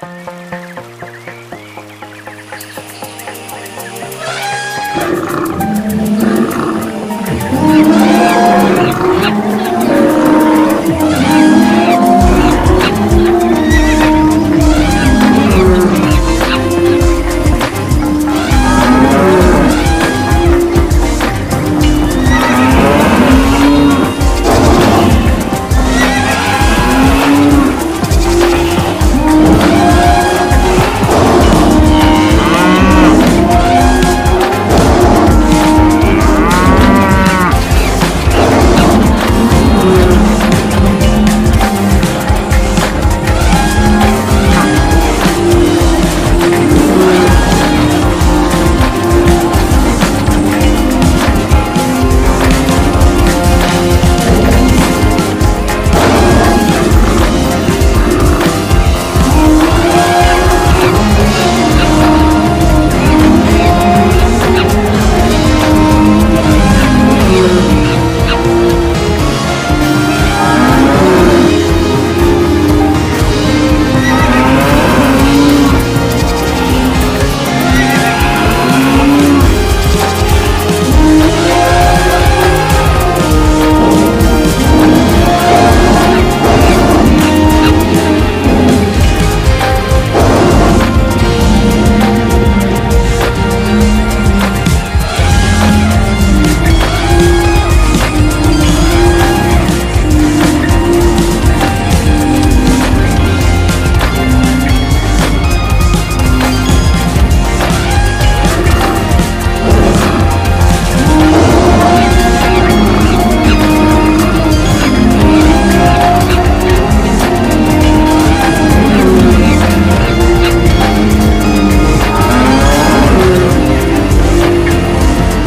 you